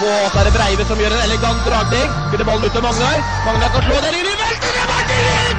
Så er det Breive som gjør en elegant dragning. Spiller ballen ut til Magnar. Magnar kan slå den inn i velten!